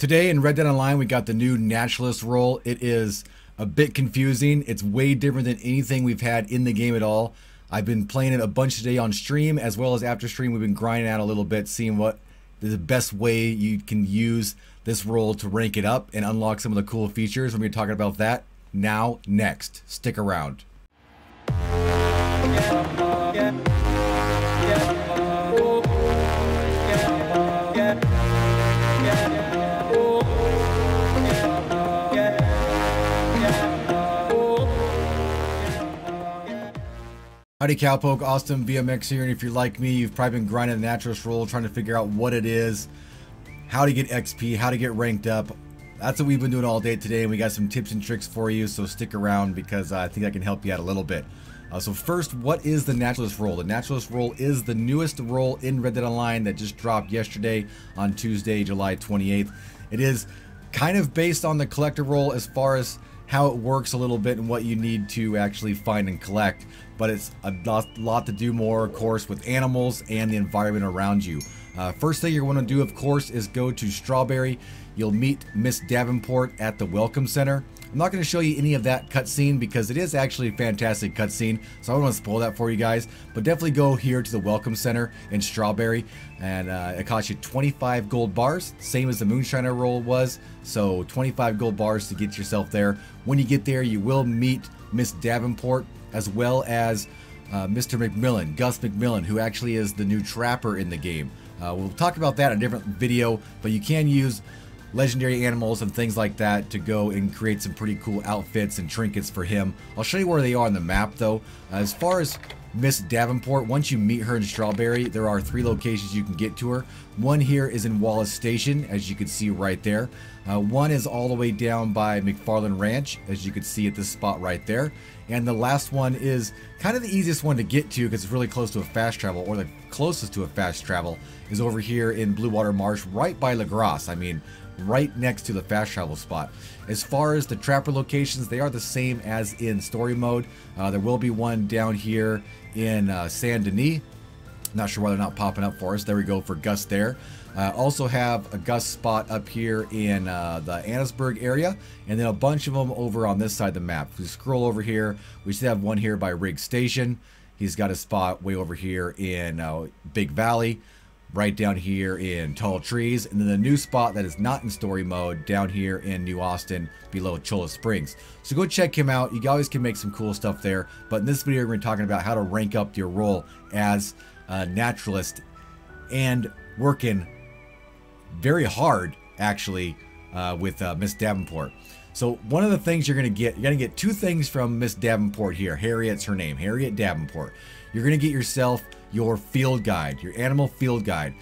Today in Red Dead Online, we got the new Naturalist role. It is a bit confusing. It's way different than anything we've had in the game at all. I've been playing it a bunch today on stream, as well as after stream, we've been grinding out a little bit, seeing what the best way you can use this role to rank it up and unlock some of the cool features. We're going to be talking about that now next. Stick around. Yeah, yeah. Howdy Cowpoke, Austin BMX here, and if you're like me, you've probably been grinding the Naturalist role, trying to figure out what it is, how to get XP, how to get ranked up. That's what we've been doing all day today, and we got some tips and tricks for you, so stick around because uh, I think I can help you out a little bit. Uh, so first, what is the Naturalist role? The Naturalist role is the newest role in Red Dead Online that just dropped yesterday on Tuesday, July 28th. It is kind of based on the Collector role as far as how it works a little bit and what you need to actually find and collect. But it's a lot to do more, of course, with animals and the environment around you. Uh, first thing you want to do, of course, is go to Strawberry. You'll meet Miss Davenport at the Welcome Center. I'm not going to show you any of that cutscene because it is actually a fantastic cutscene, so I don't want to spoil that for you guys. But definitely go here to the Welcome Center in Strawberry, and uh, it costs you 25 gold bars, same as the Moonshiner role was. So 25 gold bars to get yourself there. When you get there, you will meet Miss Davenport as well as uh, Mr. McMillan, Gus McMillan, who actually is the new trapper in the game. Uh, we'll talk about that in a different video, but you can use legendary animals and things like that to go and create some pretty cool outfits and trinkets for him. I'll show you where they are on the map though. As far as Miss Davenport, once you meet her in Strawberry, there are three locations you can get to her. One here is in Wallace Station, as you can see right there. Uh, one is all the way down by McFarland Ranch, as you can see at this spot right there. And the last one is kind of the easiest one to get to because it's really close to a fast travel, or the closest to a fast travel is over here in Blue Water Marsh, right by Lagras. I mean, right next to the fast travel spot. As far as the trapper locations, they are the same as in story mode. Uh, there will be one down here in uh, Saint Denis. Not sure why they're not popping up for us. There we go for Gus there. Uh, also have a Gus spot up here in uh, the Annesburg area, and then a bunch of them over on this side of the map. If we scroll over here, we should have one here by Riggs Station. He's got a spot way over here in uh, Big Valley right down here in Tall Trees, and then the new spot that is not in story mode down here in New Austin below Cholla Springs. So go check him out. You always can make some cool stuff there. But in this video, we're talking about how to rank up your role as a naturalist and working very hard, actually, uh, with uh, Miss Davenport. So one of the things you're going to get, you're going to get two things from Miss Davenport here. Harriet's her name, Harriet Davenport. You're going to get yourself your field guide, your animal field guide.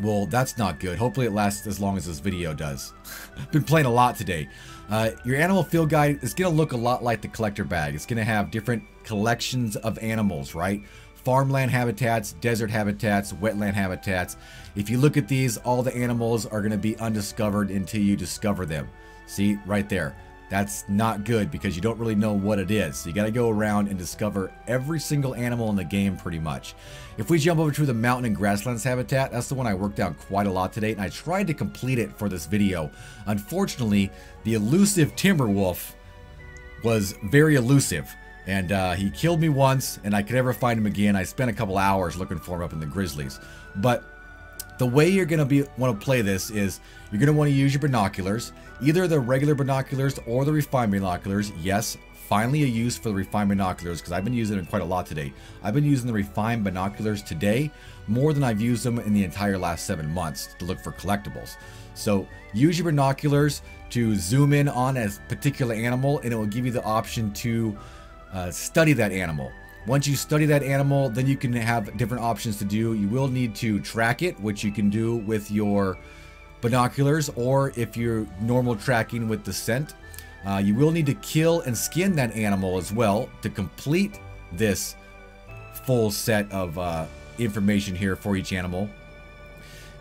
Well, that's not good. Hopefully it lasts as long as this video does. Been playing a lot today. Uh, your animal field guide is going to look a lot like the collector bag. It's going to have different collections of animals, right? Farmland habitats, desert habitats, wetland habitats. If you look at these, all the animals are going to be undiscovered until you discover them. See, right there. That's not good because you don't really know what it is. So you got to go around and discover every single animal in the game pretty much. If we jump over to the mountain and grasslands habitat, that's the one I worked on quite a lot today and I tried to complete it for this video. Unfortunately, the elusive Timberwolf was very elusive and uh, he killed me once and I could never find him again. I spent a couple hours looking for him up in the Grizzlies. But the way you're going to be want to play this is you're going to want to use your binoculars, either the regular binoculars or the refined binoculars. Yes, finally a use for the refined binoculars because I've been using them quite a lot today. I've been using the refined binoculars today more than I've used them in the entire last seven months to look for collectibles. So use your binoculars to zoom in on a particular animal and it will give you the option to uh, study that animal. Once you study that animal, then you can have different options to do. You will need to track it, which you can do with your binoculars, or if you're normal tracking with the scent. Uh, you will need to kill and skin that animal as well to complete this full set of uh, information here for each animal.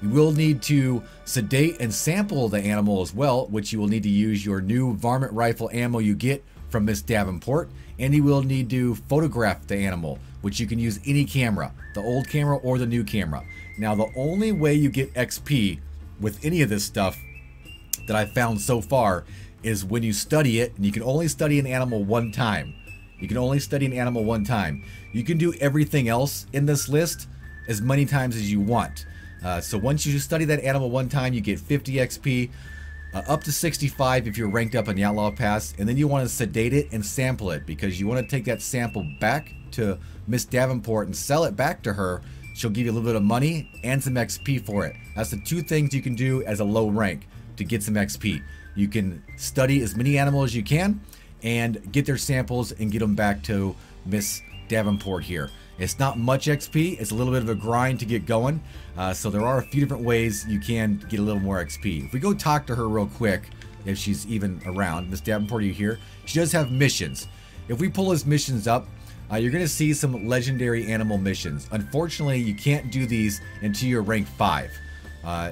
You will need to sedate and sample the animal as well, which you will need to use your new varmint rifle ammo you get from Miss Davenport and you will need to photograph the animal, which you can use any camera, the old camera or the new camera. Now, the only way you get XP with any of this stuff that I've found so far is when you study it, and you can only study an animal one time. You can only study an animal one time. You can do everything else in this list as many times as you want. Uh, so once you study that animal one time, you get 50 XP, uh, up to 65 if you're ranked up on the Outlaw Pass, and then you want to sedate it and sample it because you want to take that sample back to Miss Davenport and sell it back to her. She'll give you a little bit of money and some XP for it. That's the two things you can do as a low rank to get some XP. You can study as many animals as you can and get their samples and get them back to Miss Davenport here. It's not much XP, it's a little bit of a grind to get going. Uh, so there are a few different ways you can get a little more XP. If we go talk to her real quick, if she's even around, Miss Davenport, are you here? She does have missions. If we pull his missions up, uh, you're going to see some legendary animal missions. Unfortunately, you can't do these until you're rank 5. Uh,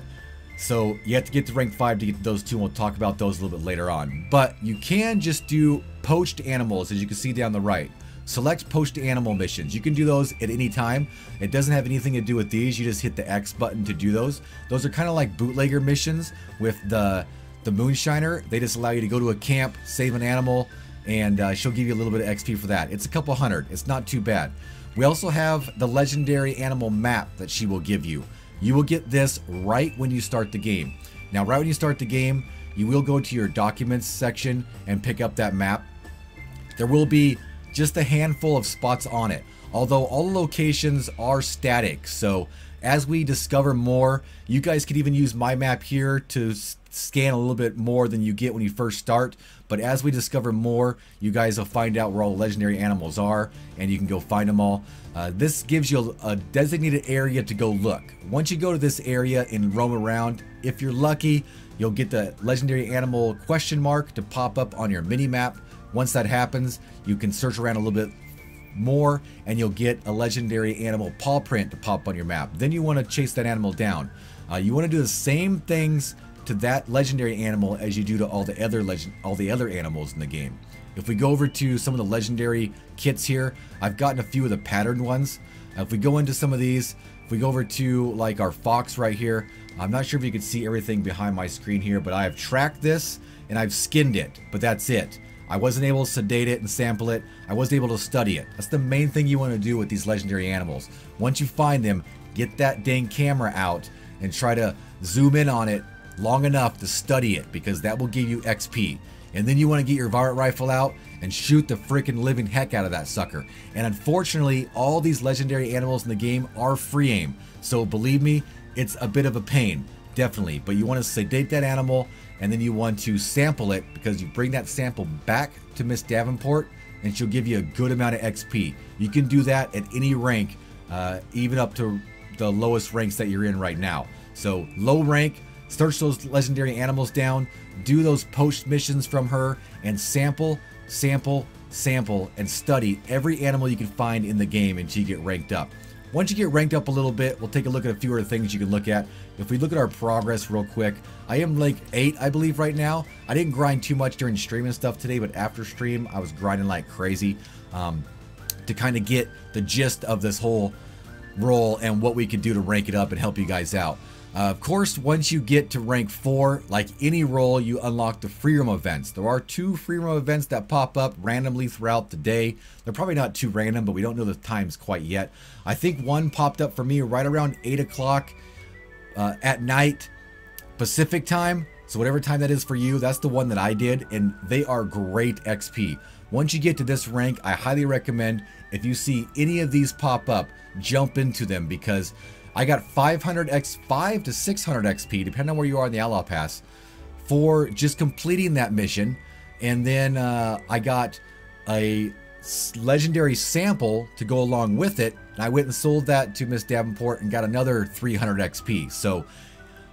so you have to get to rank 5 to get to those two, and we'll talk about those a little bit later on. But you can just do poached animals, as you can see down the right. Select poached animal missions. You can do those at any time. It doesn't have anything to do with these. You just hit the X button to do those. Those are kind of like bootlegger missions with the the moonshiner. They just allow you to go to a camp, save an animal, and uh, she'll give you a little bit of XP for that. It's a couple hundred. It's not too bad. We also have the legendary animal map that she will give you. You will get this right when you start the game. Now, right when you start the game, you will go to your documents section and pick up that map. There will be just a handful of spots on it, although all the locations are static. So as we discover more, you guys could even use my map here to scan a little bit more than you get when you first start. But as we discover more, you guys will find out where all the legendary animals are, and you can go find them all. Uh, this gives you a, a designated area to go look. Once you go to this area and roam around, if you're lucky, you'll get the legendary animal question mark to pop up on your mini map. Once that happens, you can search around a little bit more and you'll get a legendary animal paw print to pop on your map. Then you want to chase that animal down. Uh, you want to do the same things to that legendary animal as you do to all the other legend all the other animals in the game. If we go over to some of the legendary kits here, I've gotten a few of the patterned ones. Uh, if we go into some of these, if we go over to like our fox right here, I'm not sure if you can see everything behind my screen here, but I have tracked this and I've skinned it, but that's it. I wasn't able to sedate it and sample it. I wasn't able to study it. That's the main thing you want to do with these legendary animals. Once you find them, get that dang camera out and try to zoom in on it long enough to study it because that will give you XP. And then you want to get your varmint rifle out and shoot the freaking living heck out of that sucker. And unfortunately, all these legendary animals in the game are free aim. So believe me, it's a bit of a pain, definitely. But you want to sedate that animal and then you want to sample it because you bring that sample back to Miss Davenport and she'll give you a good amount of XP. You can do that at any rank, uh, even up to the lowest ranks that you're in right now. So low rank, search those legendary animals down, do those post missions from her, and sample, sample, sample, and study every animal you can find in the game until you get ranked up. Once you get ranked up a little bit, we'll take a look at a few other things you can look at. If we look at our progress real quick, I am like 8, I believe, right now. I didn't grind too much during stream and stuff today, but after stream, I was grinding like crazy um, to kind of get the gist of this whole role and what we can do to rank it up and help you guys out. Uh, of course, once you get to rank 4, like any role, you unlock the free roam events. There are two free roam events that pop up randomly throughout the day. They're probably not too random, but we don't know the times quite yet. I think one popped up for me right around 8 o'clock uh, at night Pacific time. So whatever time that is for you, that's the one that I did, and they are great XP. Once you get to this rank, I highly recommend if you see any of these pop up, jump into them because I got 500 X, 5 to 600 XP, depending on where you are in the Outlaw Pass, for just completing that mission. And then uh, I got a legendary sample to go along with it. And I went and sold that to Miss Davenport and got another 300 XP. So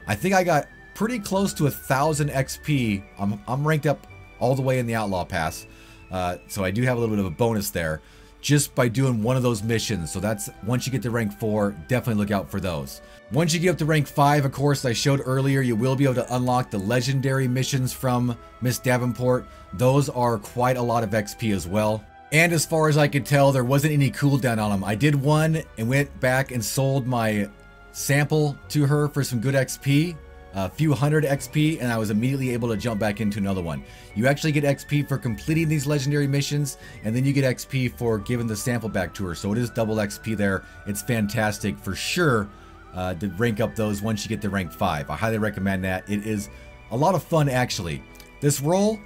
I think I got pretty close to a thousand XP. I'm, I'm ranked up all the way in the Outlaw Pass. Uh, so I do have a little bit of a bonus there just by doing one of those missions. So that's once you get to rank 4, definitely look out for those. Once you get up to rank 5, of course, I showed earlier, you will be able to unlock the legendary missions from Miss Davenport. Those are quite a lot of XP as well. And as far as I could tell, there wasn't any cooldown on them. I did one and went back and sold my sample to her for some good XP. A few hundred XP and I was immediately able to jump back into another one. You actually get XP for completing these legendary missions and then you get XP for giving the sample back to her. So it is double XP there. It's fantastic for sure uh, to rank up those once you get to rank 5. I highly recommend that. It is a lot of fun actually. This role,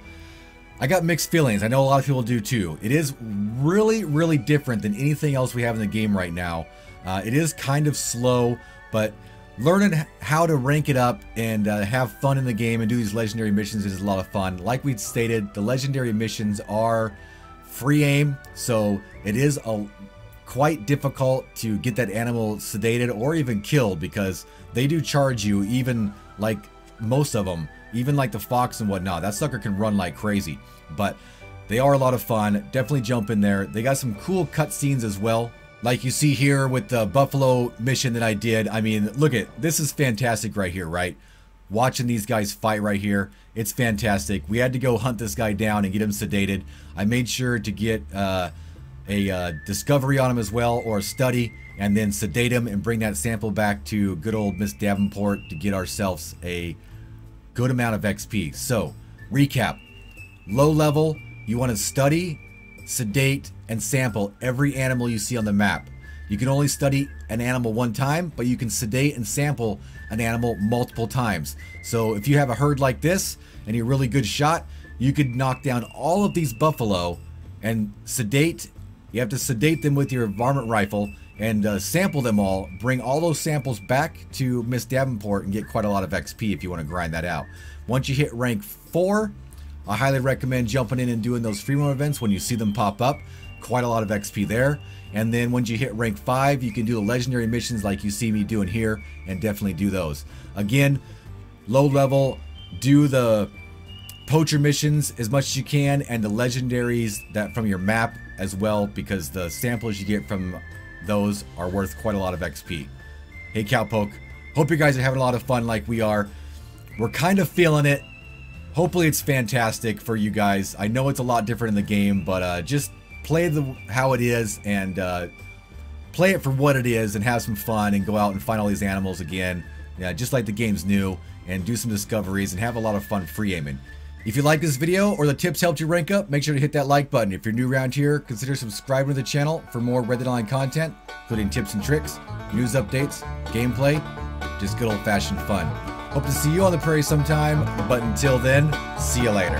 I got mixed feelings. I know a lot of people do too. It is really, really different than anything else we have in the game right now. Uh, it is kind of slow, but learning how to rank it up and uh, have fun in the game and do these legendary missions is a lot of fun. Like we stated, the legendary missions are free aim, so it is a quite difficult to get that animal sedated or even killed because they do charge you even like most of them even like the fox and whatnot. That sucker can run like crazy but they are a lot of fun. Definitely jump in there. They got some cool cutscenes as well like you see here with the Buffalo mission that I did. I mean, look at this is fantastic right here, right? Watching these guys fight right here. It's fantastic. We had to go hunt this guy down and get him sedated. I made sure to get uh, a uh, discovery on him as well or a study and then sedate him and bring that sample back to good old Miss Davenport to get ourselves a good amount of XP. So, recap. Low level, you want to study sedate, and sample every animal you see on the map. You can only study an animal one time, but you can sedate and sample an animal multiple times. So if you have a herd like this and you're really good shot, you could knock down all of these buffalo and sedate. You have to sedate them with your varmint rifle and uh, sample them all. Bring all those samples back to Miss Davenport and get quite a lot of XP if you want to grind that out. Once you hit rank 4, I highly recommend jumping in and doing those free roam events when you see them pop up. Quite a lot of XP there. And then once you hit rank 5, you can do the legendary missions like you see me doing here and definitely do those. Again, low level, do the poacher missions as much as you can and the legendaries that from your map as well because the samples you get from those are worth quite a lot of XP. Hey Cowpoke, hope you guys are having a lot of fun like we are. We're kind of feeling it hopefully it's fantastic for you guys. I know it's a lot different in the game, but uh, just play the how it is and uh, play it for what it is and have some fun and go out and find all these animals again. Yeah, just like the game's new and do some discoveries and have a lot of fun free aiming. If you like this video or the tips helped you rank up, make sure to hit that like button. If you're new around here, consider subscribing to the channel for more Red Dead Online content, including tips and tricks, news updates, gameplay, just good old-fashioned fun. Hope to see you on the prairie sometime, but until then, see you later.